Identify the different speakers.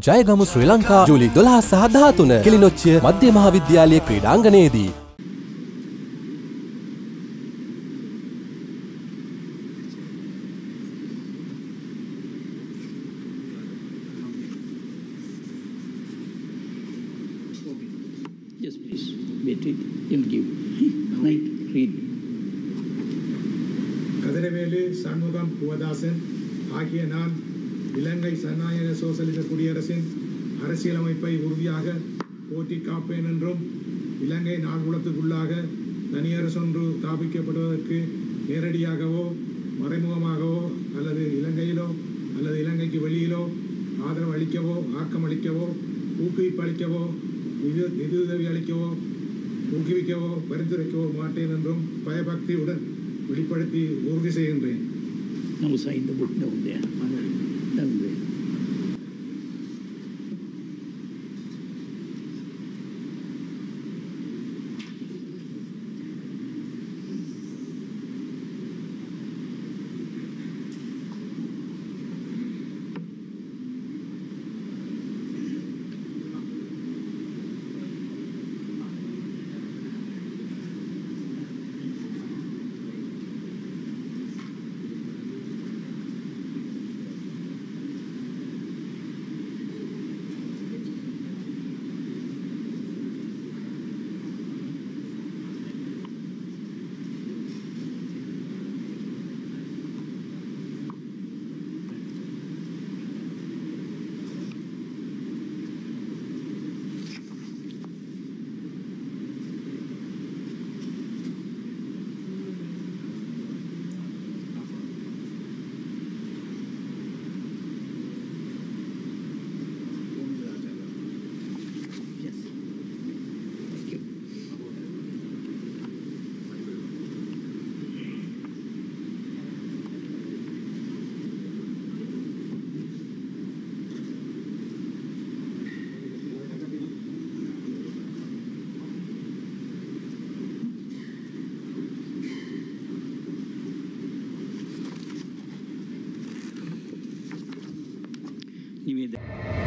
Speaker 1: ජයගමු ශ්‍රී ලංකා ජුලි දොලා සහධාතුන කෙලිනොච්චිය මධ්‍ය මහාවිද්‍යාලය ක්‍රීඩාංගනයේදී.
Speaker 2: Yes, please. Wait, wait. He'll give. Right. Read.
Speaker 3: කදරවේලේ සන්මුගම් පුවදාසෙන් ආකිය නම් இலங்கை சனநாயக சோசலிச குடியரசின் அரசியலமைப்பை உறுதியாக போற்றி காப்பேன் என்றும் இலங்கை நாள்குளத்துக்குள்ளாக தனியரசொன்று ஸ்தாபிக்கப்படுவதற்கு நேரடியாகவோ மறைமுகமாகவோ அல்லது இலங்கையிலோ அல்லது இலங்கைக்கு வெளியிலோ ஆதரவு அளிக்கவோ ஆக்கமளிக்கவோ ஊக்குவிப்பு அளிக்கவோ நிதி நிதியுதவி அளிக்கவோ ஊக்குவிக்கவோ பரிந்துரைக்கவோ மாட்டேன் என்றும் பயபக்தியுடன் வெளிப்படுத்தி உறுதி செய்கின்றேன்.
Speaker 2: 因为的。